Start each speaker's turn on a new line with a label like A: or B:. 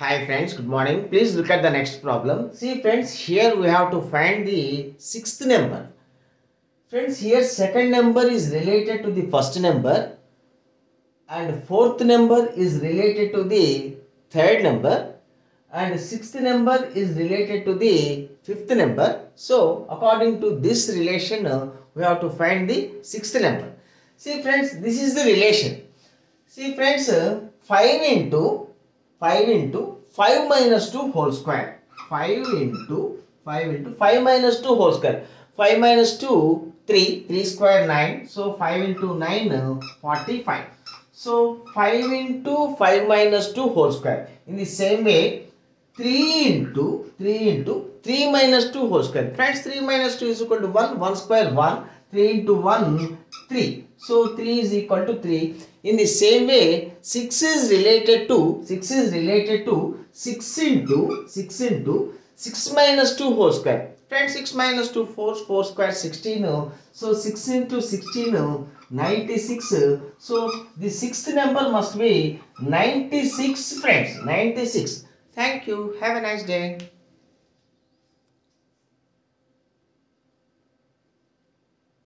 A: Hi friends, good morning. Please look at the next problem. See friends, here we have to find the sixth number. Friends, here second number is related to the first number and fourth number is related to the third number and sixth number is related to the fifth number. So, according to this relation, uh, we have to find the sixth number. See friends, this is the relation. See friends, uh, 5 into 5 into 5 minus 2 whole square. 5 into 5 into 5 minus 2 whole square. 5 minus 2, 3. 3 square 9. So 5 into 9, uh, 45. So 5 into 5 minus 2 whole square. In the same way, 3 into 3 into 3 minus 2 whole square. Friends, 3 minus 2 is equal to 1. 1 square 1. 3 into 1, 3. So 3 is equal to 3. In the same way, 6 is related to 6 is related to 6 into 6 into 6 minus 2 whole square. Friends, 6 minus 2, 4, 4 square 16. uh, So 6 into 16, uh, 96. uh, So the sixth number must be 96 friends. 96. Thank you. Have a nice day.